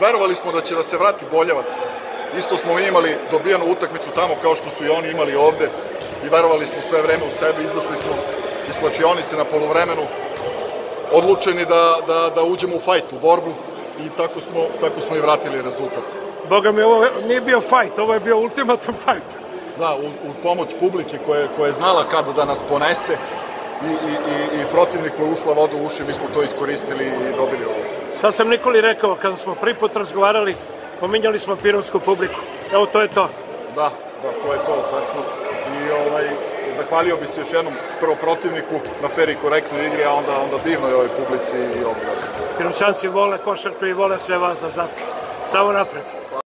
verovali smo da će da se vrati Boljevac. Isto smo imali dobijanu utakmicu tamo kao što su i oni imali ovde i verovali smo sve vreme u sebi, izašli smo iz slačionice na polovremenu, odlučeni da, da, da uđemo u fajt, u borbu i tako smo, tako smo i vratili rezultat. Boga mi, ovo nije bio fajt, ovo je bio ultimatum fajt. Da, uz, uz pomoć publike koje, koje je znala kada da nas ponese i, i, i, i protivnik koji je ušla voda u uši, mi smo to iskoristili i dobili ovo. Sad sam Nikoli rekao, kada smo prvi put razgovarali, pominjali smo pironsku publiku. Evo, to je to. Da, da, to je to, tačno. I ovaj, zahvalio bi se još jednom prvo protivniku na fer i korektnoj igri, a onda, onda divnoj ovoj publici i ovom Piročanci vole košarku i vole sve vas da znate. Samo napred.